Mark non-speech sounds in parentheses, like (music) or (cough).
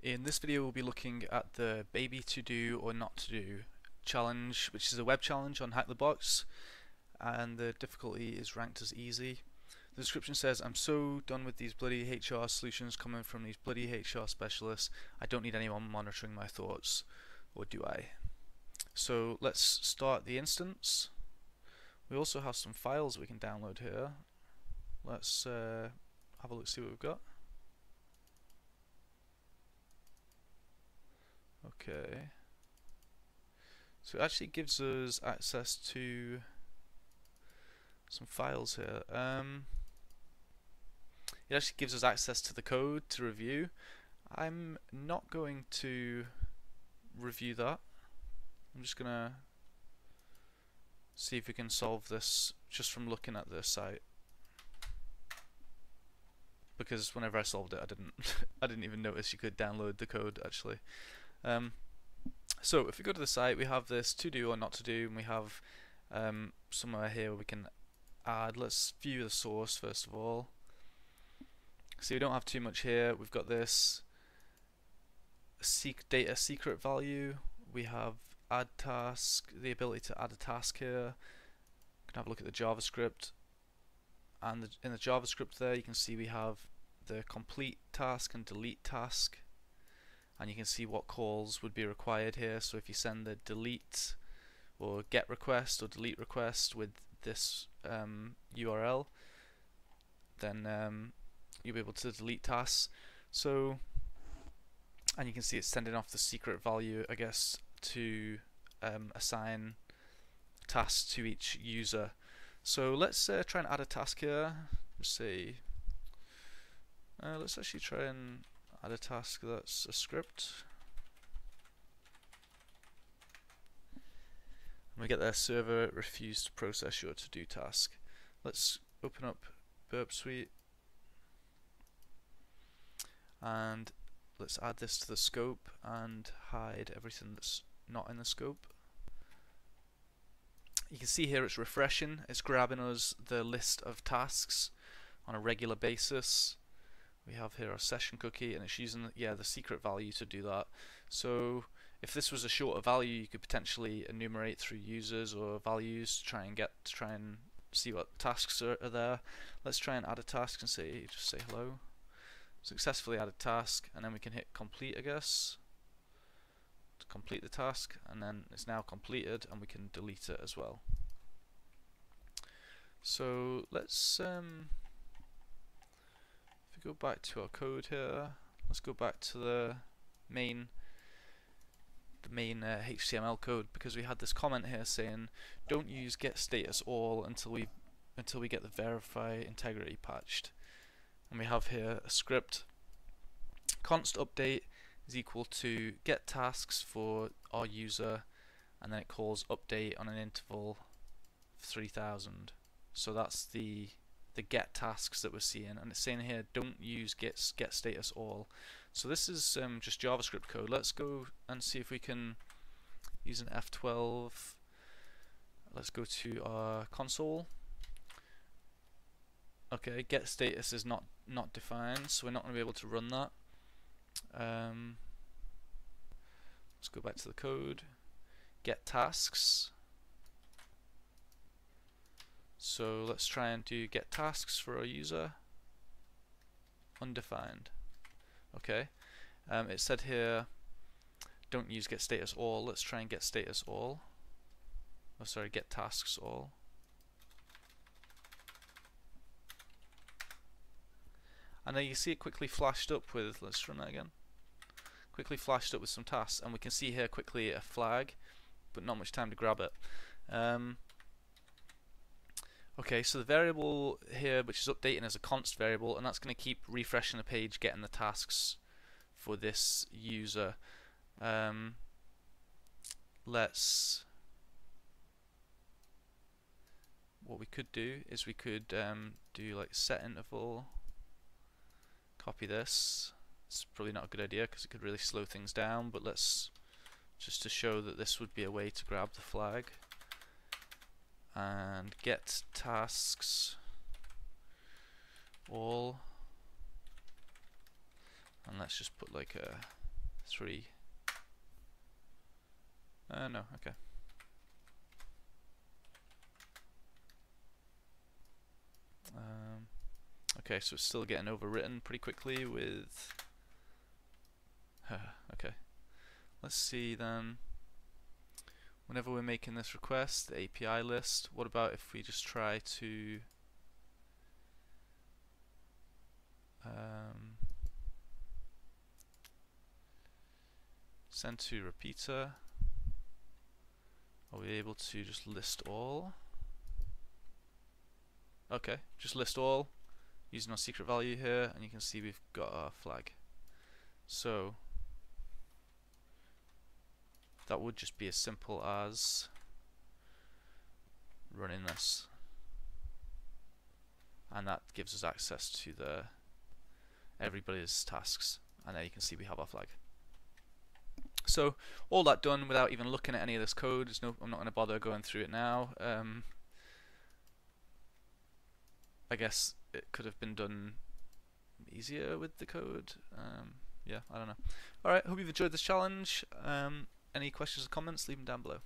In this video we'll be looking at the baby to do or not to do challenge which is a web challenge on Hack the Box and the difficulty is ranked as easy. The description says I'm so done with these bloody HR solutions coming from these bloody HR specialists I don't need anyone monitoring my thoughts or do I? So let's start the instance. We also have some files we can download here. Let's uh, have a look see what we've got. Okay. So it actually gives us access to some files here. Um, it actually gives us access to the code to review. I'm not going to review that. I'm just gonna see if we can solve this just from looking at this site. Because whenever I solved it, I didn't, (laughs) I didn't even notice you could download the code actually. Um, so if we go to the site, we have this to do or not to do, and we have um, somewhere here we can add. Let's view the source first of all. So we don't have too much here. We've got this seek data secret value. We have add task, the ability to add a task here. We can have a look at the JavaScript. And the, in the JavaScript there, you can see we have the complete task and delete task and you can see what calls would be required here. So if you send the delete or get request or delete request with this um, URL then um, you'll be able to delete tasks. So and you can see it's sending off the secret value I guess to um, assign tasks to each user. So let's uh, try and add a task here. Let's see. Uh, let's actually try and add a task that's a script. And we get there server refused to process your to do task. Let's open up Burp Suite and let's add this to the scope and hide everything that's not in the scope. You can see here it's refreshing, it's grabbing us the list of tasks on a regular basis we have here our session cookie and it's using yeah the secret value to do that. So if this was a shorter value you could potentially enumerate through users or values to try and get to try and see what tasks are, are there. Let's try and add a task and say just say hello. Successfully add a task and then we can hit complete I guess to complete the task and then it's now completed and we can delete it as well. So let's um, we go back to our code here, let's go back to the main the main uh, HTML code because we had this comment here saying don't use get status all until we until we get the verify integrity patched. And we have here a script. Const update is equal to get tasks for our user and then it calls update on an interval 3000 so that's the the get tasks that we're seeing and it's saying here don't use get, get status all. So this is um, just JavaScript code. Let's go and see if we can use an F12 let's go to our console. Okay get status is not not defined so we're not going to be able to run that. Um, let's go back to the code. Get tasks so let's try and do get tasks for our user. Undefined. Okay. Um, it said here don't use get status all. Let's try and get status all. Oh sorry, get tasks all. And now you see it quickly flashed up with, let's run that again, quickly flashed up with some tasks and we can see here quickly a flag but not much time to grab it. Um, Okay, so the variable here, which is updating, is a const variable, and that's going to keep refreshing the page, getting the tasks for this user. Um, let's. What we could do is we could um, do like set interval, copy this. It's probably not a good idea because it could really slow things down, but let's just to show that this would be a way to grab the flag and get tasks all and let's just put like a three. Uh, no, okay. Um, okay, so it's still getting overwritten pretty quickly with. (sighs) okay. Let's see then. Whenever we're making this request, the API list, what about if we just try to um, send to repeater? Are we able to just list all? Okay just list all using our secret value here and you can see we've got our flag. So that would just be as simple as running this. And that gives us access to the everybody's tasks. And there you can see we have our flag. So all that done without even looking at any of this code no, I'm not going to bother going through it now. Um, I guess it could have been done easier with the code. Um, yeah I don't know. Alright hope you've enjoyed this challenge. Um, any questions or comments leave them down below